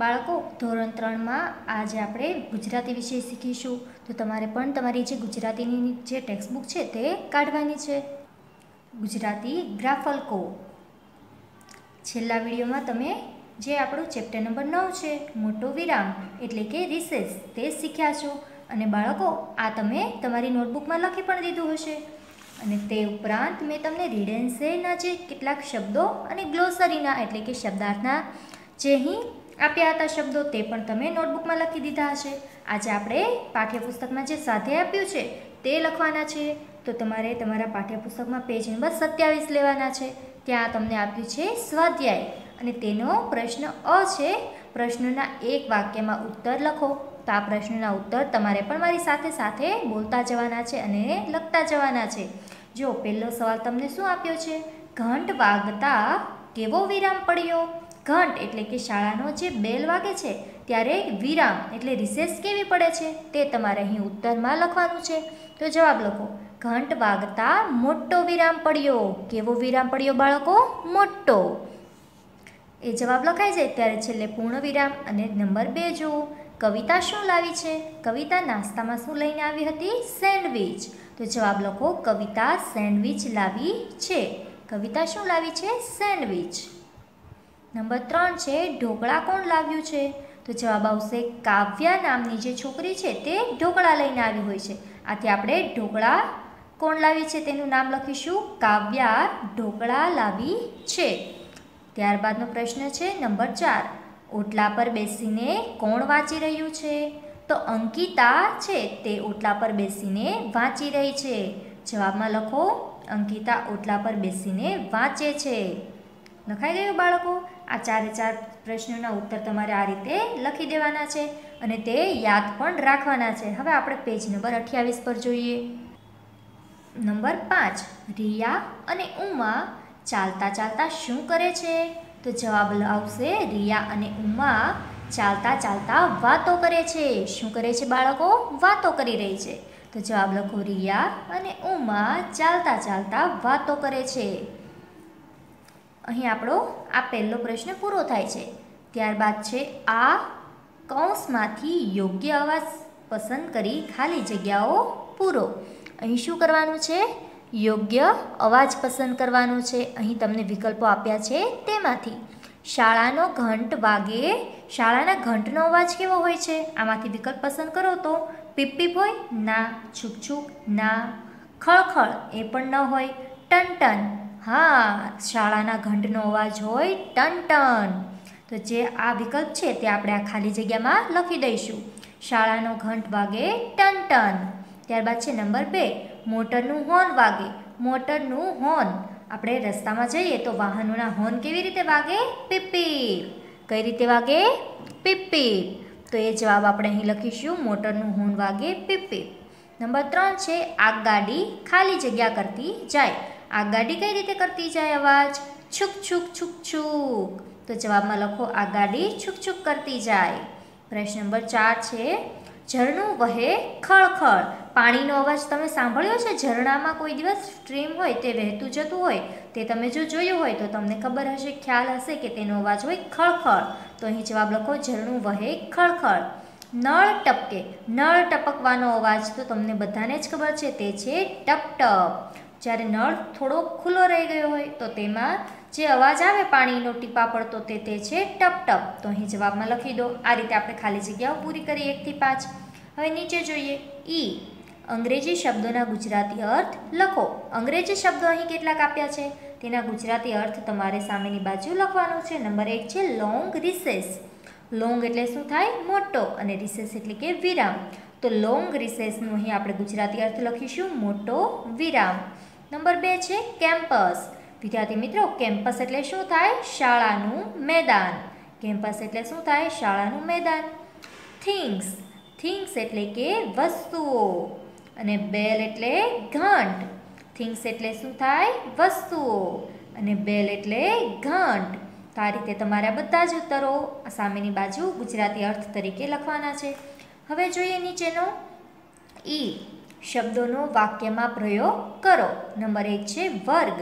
બાળકો, ધોરણ ત્રણમાં આજે આપણે ગુજરાતી વિષય શીખીશું. તો તમારે પણ તમારી જે ગુજરાતીની જે ટેક્સ્ટબુક છે તે કાઢવાની છે. ગુજરાતી ગ્રાફલકો છેલ્લા વિડીયોમાં તમે જે આપણું ચેપ્ટર નંબર નવ છે, મોટો વિરામ, એટલે કે રિસેસ તે શીખ્યા છો. અને બાળકો, આ તમે તમારી નોટબુકમાં લખી પણ દીધું હશે. અને તે ઉપરાંત મેં તમને રીડ જે કેટલાક શબ્દો અને ગ્લોસરીના એટલે કે શબ્દાર્થના જે અહીં આપ્યા હતા શબ્દો તે પણ તમે નોટબુકમાં લખી દીધા હશે. આજે આપણે પાઠ્યપુસ્તકમાં જે સ્વાધ્યાય આપ્યું છે તે લખવાના છે. તો તમારે તમારા પાઠ્યપુસ્તકમાં પેજ નંબર સત્યાવીસ લેવાના છે. ત્યાં તમને આપ્યું છે સ્વાધ્યાય. અને તેનો પ્રશ્ન અ છે. પ્રશ્નના એક વાક્યમાં ઉત્તર લખો. તો આ પ્રશ્નના ઉત્તર તમારે પણ મારી સાથે સાથે બોલતા જવાના છે અને લખતા જવાના છે. જો પહેલો સવાલ તમને શું આપ્યો છે? ઘંટ વાગતા કેવો વિરામ પડ્યો? ઘંટ એટલે કે શાળાનો જે બેલ વાગે છે, ત્યારે વિરામ એટલે રિસેસ કેવી પડે છે, તે તમારે અહીં ઉત્તરમાં લખવાનું છે. તો જવાબ લખો, ઘંટ વાગતા મોટો વિરામ પડ્યો. કેવો વિરામ પડ્યો બાળકો? મોટો. એ જવાબ લખાઈ જાય ત્યારે છેલ્લે પૂર્ણ વિરામ અને નંબર બે જુઓ. કવિતા શું લાવી છે? કવિતા નાસ્તામાં શું લઈને આવી હતી? સેન્ડવિચ. તો જવાબ લખો, કવિતા સેન્ડવિચ લાવી છે. કવિતા શું લાવી છે? સેન્ડવિચ. નંબર ત્રણ છે, ઢોકળા કોણ લાવ્યું છે? તો જવાબ આવશે કાવ્યા નામની જે છોકરી છે, તે ઢોકળા લઈને આવી હોય છે. આથી આપણે ઢોકળા કોણ લાવી છે, તેનું નામ લખીશું. કાવ્યા ઢોકળા લાવી છે. ત્યારબાદનો પ્રશ્ન છે, નંબર ચાર. ઓટલા પર બેસીને કોણ વાંચી રહ્યું છે? તો અંકિતા છે, તે ઓટલા પર બેસીને વાંચી રહી છે. જવાબમાં લખો, અંકિતા ઓટલા પર બેસીને વાંચે છે. લખાઈ ગયું બાળકો? આ ચારે ચાર પ્રશ્નોના ઉત્તર તમારે આ રીતે લખી દેવાના છે અને તે યાદ પણ રાખવાના છે. હવે આપણે પેજ નંબર અઠ્યાવીસ પર જોઈએ. નંબર પાંચ, રિયા અને ઉમા ચાલતા ચાલતા શું કરે છે? તો જવાબ આવશે, રિયા અને ઉમા ચાલતા ચાલતા વાતો કરે છે. શું કરે છે બાળકો? વાતો કરી રહી છે. તો જવાબ લખો, રિયા અને ઉમા ચાલતા ચાલતા વાતો કરે છે. અહીં આપણો આ પહેલો પ્રશ્ન પૂરો થાય છે. ત્યારબાદ છે, આ કૌંસમાંથી યોગ્ય અવાજ પસંદ કરી ખાલી જગ્યાઓ પૂરો. અહીં શું કરવાનું છે? યોગ્ય અવાજ પસંદ કરવાનો છે. અહીં તમને વિકલ્પો આપ્યા છે તેમાંથી. શાળાનો ઘંટ વાગે, શાળાના ઘંટનો અવાજ કેવો હોય છે? આમાંથી વિકલ્પ પસંદ કરો તો પીપ હોય, ના, છૂક છૂક, ના ખળખળ એ પણ ન હોય, ટન ટન. હા, શાળાના ઘંટનો અવાજ હોય, ટન ટન. તો જે આ વિકલ્પ છે તે આપણે આ ખાલી જગ્યામાં લખી દઈશું. શાળાનો ઘંટ વાગે ટન ટન. ત્યારબાદ છે નંબર બે, મોટરનું હોર્ન વાગે, મોટરનું હોર્ન. આપણે રસ્તામાં જઈએ તો વાહનોના હોર્ન કેવી રીતે વાગે? પીપીપ. કઈ રીતે વાગે? પીપીપ. તો એ જવાબ આપણે અહીં લખીશું, મોટરનું હોર્ન વાગે પીપીપ. નંબર ત્રણ છે, આગગાડી ખાલી જગ્યા કરતી જાય. આગગાડી કઈ રીતે કરતી જાય અવાજ? છુક છુક છુક છુક. તો જવાબમાં લખો આગગાડી છુક છુક કરતી જાય. પ્રશ્ન નંબર ચાર છે, ઝરણું વહે ખળખળ. પાણીનો અવાજ તમે સાંભળ્યો છે? ઝરણામાં કોઈ દિવસ સ્ટ્રીમ હોય, તે વહેતું જતું હોય, તે તમે જો જોયું હોય, તો તમને ખબર હશે, ખ્યાલ હશે કે તેનો અવાજ હોય ખળખળ. તો અહીં જવાબ લખો, ઝરણું વહે ખળખળ. નળ ટપકે. નળ ટપકવાનો અવાજ તો તમને બધાને જ ખબર છે, તે છે ટપ ટપ. જ્યારે નળ થોડો ખુલ્લો રહી ગયો હોય તો તેમાં જે અવાજ આવે પાણીનો ટીપા પડતો તે તે છે ટપ ટપ. તો અહીં જવાબમાં લખી દો. આ રીતે આપણે ખાલી જગ્યાઓ પૂરી કરી એકથી પાંચ. હવે નીચે જોઈએ. ઈ, અંગ્રેજી શબ્દોના ગુજરાતી અર્થ લખો. અંગ્રેજી શબ્દો અહીં કેટલાક આપ્યા છે? તેના ગુજરાતી અર્થ તમારે સામેની બાજુ લખવાનો છે. નંબર એક છે લોંગ રિસેસ. લોંગ એટલે શું થાય? મોટો. અને રિસેસ એટલે કે વિરામ. તો લોંગ રિસેસનું અહીં આપણે ગુજરાતી અર્થ લખીશું મોટો વિરામ. નંબર બે છે કેમ્પસ. વિદ્યાર્થી મિત્રો, કેમ્પસ એટલે શું થાય? શાળાનું મેદાન. કેમ્પસ એટલે શું થાય? શાળાનું મેદાન. થિંગ્સ. થિંગ્સ એટલે કે વસ્તુઓ. અને બેલ એટલે ઘંટ. થિંગ્સ એટલે શું થાય? વસ્તુઓ. અને બેલ એટલે ઘંટ. તો આ રીતે તમારા બધા જ ઉત્તરો સામેની બાજુ ગુજરાતી અર્થ તરીકે લખવાના છે. હવે જોઈએ નીચેનો. ઈ. શબ્દોનો વાક્યમાં પ્રયોગ કરો. નંબર એક છે વર્ગ.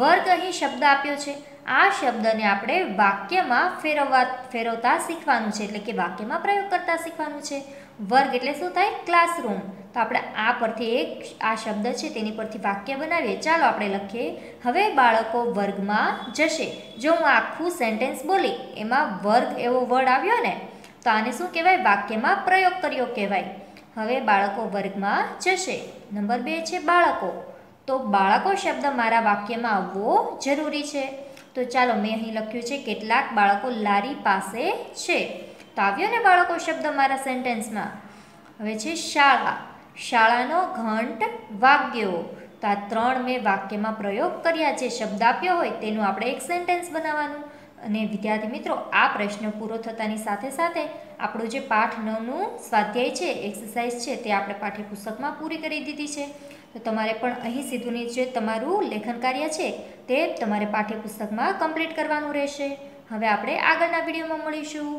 વર્ગ અહીં શબ્દ આપ્યો છે. આ શબ્દને આપણે વાક્યમાં ફેરવવા, ફેરવતા શીખવાનું છે. એટલે કે વાક્યમાં પ્રયોગ કરતા શીખવાનું છે. વર્ગ એટલે શું થાય? ક્લાસરૂમ. તો આપણે આ પરથી એક આ શબ્દ છે, તેની પરથી વાક્ય બનાવીએ. ચાલો આપણે લખીએ. હવે બાળકો વર્ગમાં જશે. જો હું આખું સેન્ટેન્સ બોલી, એમાં વર્ગ એવો વર્ડ આવ્યો ને, તો આને શું કહેવાય? વાક્યમાં પ્રયોગ કર્યો કહેવાય. હવે બાળકો વર્ગમાં જશે. નંબર બે છે બાળકો. તો બાળકો શબ્દ મારા વાક્યમાં આવવો જરૂરી છે. તો ચાલો મેં અહીં લખ્યું છે કેટલાક બાળકો લારી પાસે છે. તો આવ્યો ને બાળકો શબ્દ મારા સેન્ટેન્સમાં. હવે છે શાળા. શાળાનો ઘંટ વાગ્યો. તો આ ત્રણ મેં વાક્યમાં પ્રયોગ કર્યા જે શબ્દ આપ્યો હોય તેનું આપણે એક સેન્ટેન્સ બનાવવાનું. અને વિદ્યાર્થી મિત્રો, આ પ્રશ્ન પૂરો થતાની સાથે સાથે આપણું જે પાઠ નવનું સ્વાધ્યાય છે એક્સરસાઇઝ છે, તે આપણે પાઠ્યપુસ્તકમાં પૂરી કરી દીધી છે. તો તમારે પણ અહીં સીધુંની જે તમારું લેખન કાર્ય છે, તે તમારે પાઠ્યપુસ્તકમાં કમ્પ્લીટ કરવાનું રહેશે. હવે આપણે આગળના વિડીયોમાં મળીશું.